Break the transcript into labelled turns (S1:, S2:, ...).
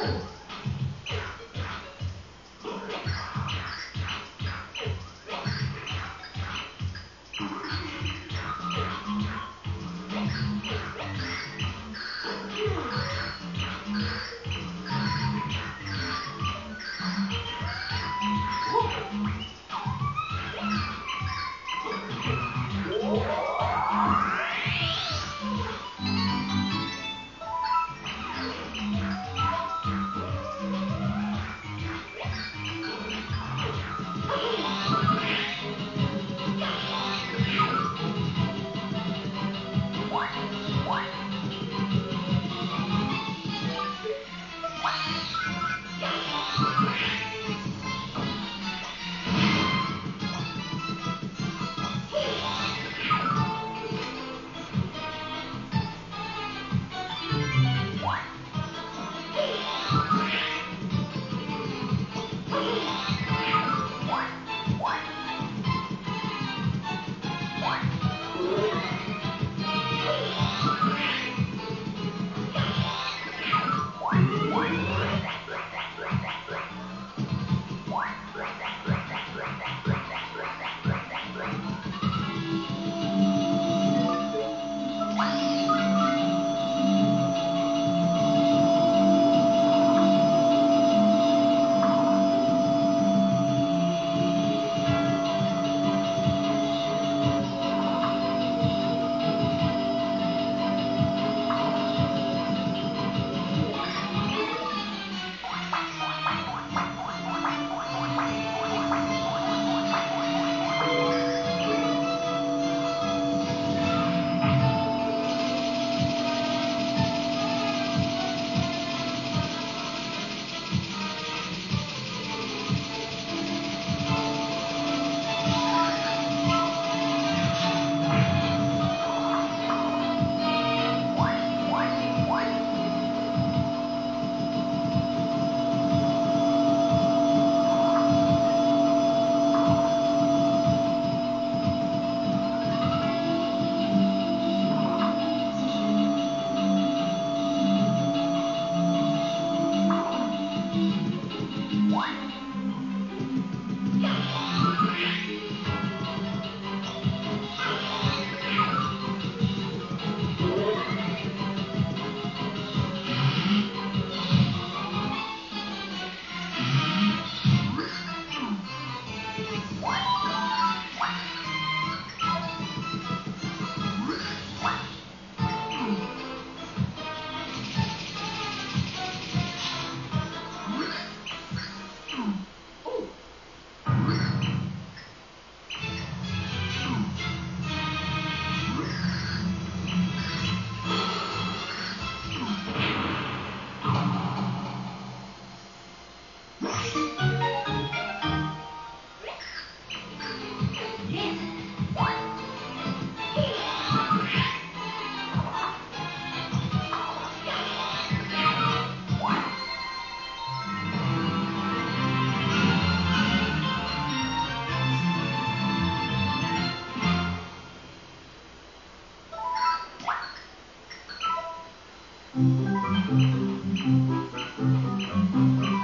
S1: truth
S2: Thank you.